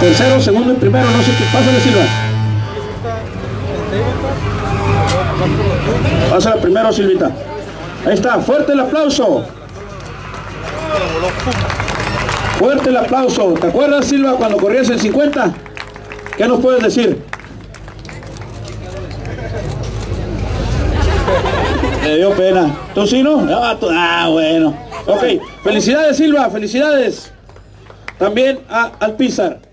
Tercero, segundo y primero, no sé qué. Pásale, Silva. Pásala primero, Silvita. Ahí está, fuerte el aplauso. Fuerte el aplauso. ¿Te acuerdas, Silva, cuando corrías el 50? ¿Qué nos puedes decir? Me dio pena. ¿Tú sí, no? Ah, ah, bueno. Ok, felicidades, Silva, felicidades. También a Alpizar.